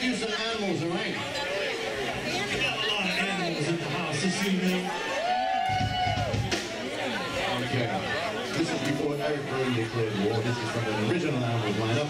introduce some animals, all right? We got a lot of animals in the house this evening. Okay. This is before Eric Burdon declared war. This is from the original Animals lineup.